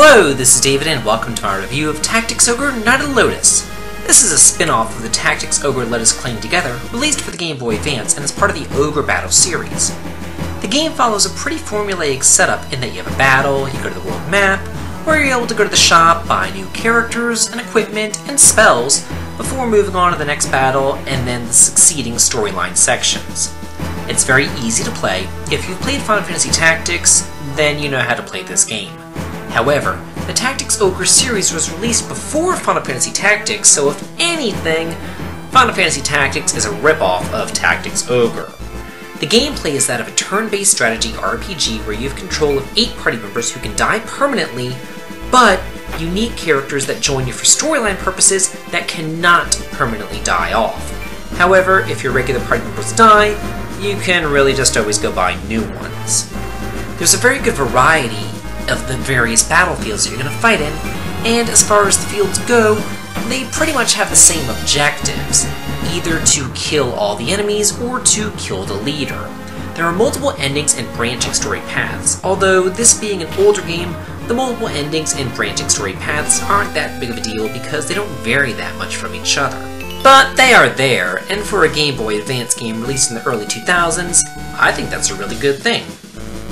Hello, this is David and welcome to my review of Tactics Ogre Knight of Lodis. This is a spin-off of the Tactics Ogre Let Us Cling Together, released for the Game Boy Advance and is part of the Ogre Battle series. The game follows a pretty formulaic setup in that you have a battle, you go to the world map, where you're able to go to the shop, buy new characters and equipment and spells before moving on to the next battle and then the succeeding storyline sections. It's very easy to play. If you've played Final Fantasy Tactics, then you know how to play this game. However, the Tactics Ogre series was released before Final Fantasy Tactics, so if anything, Final Fantasy Tactics is a ripoff of Tactics Ogre. The gameplay is that of a turn-based strategy RPG where you have control of 8 party members who can die permanently, but unique characters that join you for storyline purposes that cannot permanently die off. However, if your regular party members die, you can really just always go buy new ones. There's a very good variety of the various battlefields that you're going to fight in, and as far as the fields go, they pretty much have the same objectives, either to kill all the enemies or to kill the leader. There are multiple endings and branching story paths, although this being an older game, the multiple endings and branching story paths aren't that big of a deal because they don't vary that much from each other. But they are there, and for a Game Boy Advance game released in the early 2000s, I think that's a really good thing.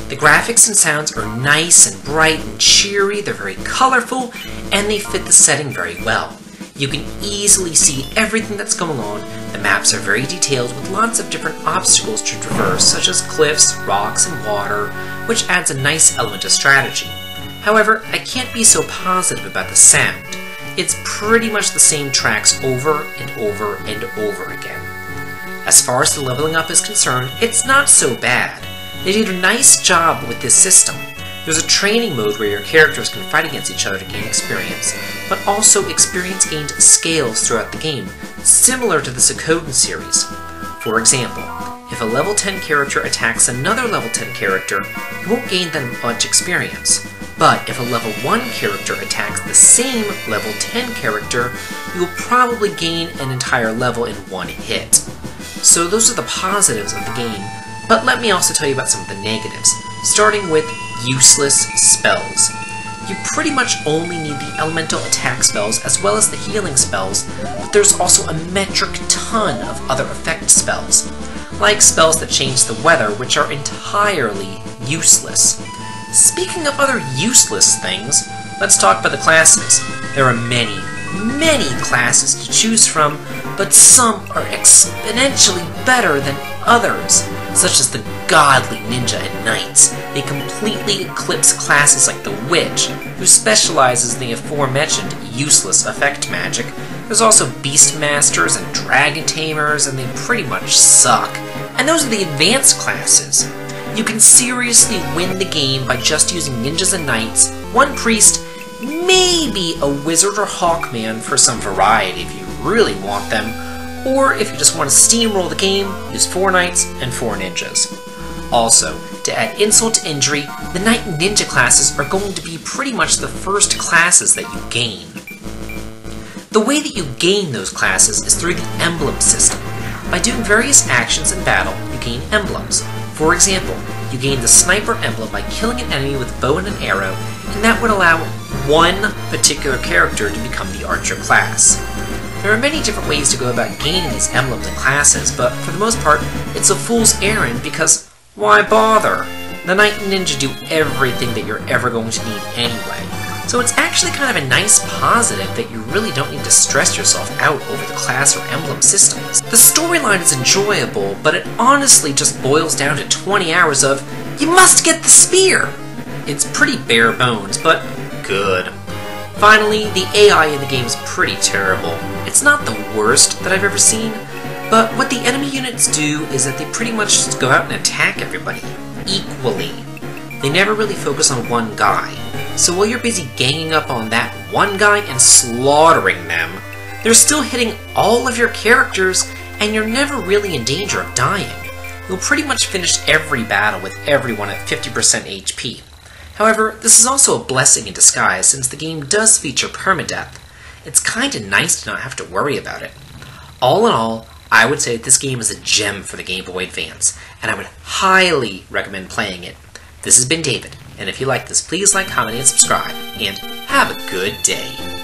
The graphics and sounds are nice and bright and cheery, they're very colorful, and they fit the setting very well. You can easily see everything that's going on, the maps are very detailed with lots of different obstacles to traverse, such as cliffs, rocks, and water, which adds a nice element of strategy. However, I can't be so positive about the sound it's pretty much the same tracks over and over and over again. As far as the leveling up is concerned, it's not so bad. They did a nice job with this system. There's a training mode where your characters can fight against each other to gain experience, but also experience gained scales throughout the game, similar to the Suikoden series. For example, if a level 10 character attacks another level 10 character, you won't gain that much experience. But if a level 1 character attacks the same level 10 character, you will probably gain an entire level in one hit. So those are the positives of the game, but let me also tell you about some of the negatives, starting with useless spells. You pretty much only need the elemental attack spells as well as the healing spells, but there's also a metric ton of other effect spells, like spells that change the weather, which are entirely useless. Speaking of other useless things, let's talk about the classes. There are many, many classes to choose from, but some are exponentially better than others, such as the godly ninja and knights. They completely eclipse classes like the witch, who specializes in the aforementioned useless effect magic. There's also beastmasters and dragon tamers, and they pretty much suck. And those are the advanced classes. You can seriously win the game by just using ninjas and knights, one priest, maybe a wizard or hawkman for some variety if you really want them, or if you just want to steamroll the game, use four knights and four ninjas. Also, to add insult to injury, the knight and ninja classes are going to be pretty much the first classes that you gain. The way that you gain those classes is through the emblem system. By doing various actions in battle, you gain emblems. For example, you gain the Sniper emblem by killing an enemy with a bow and an arrow, and that would allow one particular character to become the Archer class. There are many different ways to go about gaining these emblems and classes, but for the most part, it's a fool's errand because why bother? The Knight Ninja do everything that you're ever going to need anyway. So it's actually kind of a nice positive that you really don't need to stress yourself out over the class or emblem systems. The storyline is enjoyable, but it honestly just boils down to 20 hours of, you must get the spear! It's pretty bare bones, but good. Finally, the AI in the game is pretty terrible. It's not the worst that I've ever seen, but what the enemy units do is that they pretty much just go out and attack everybody, equally. They never really focus on one guy. So while you're busy ganging up on that one guy and slaughtering them, they're still hitting all of your characters and you're never really in danger of dying. You'll pretty much finish every battle with everyone at 50% HP. However, this is also a blessing in disguise since the game does feature permadeath. It's kinda nice to not have to worry about it. All in all, I would say that this game is a gem for the Game Boy Advance, and I would highly recommend playing it. This has been David. And if you like this, please like, comment, and subscribe. And have a good day.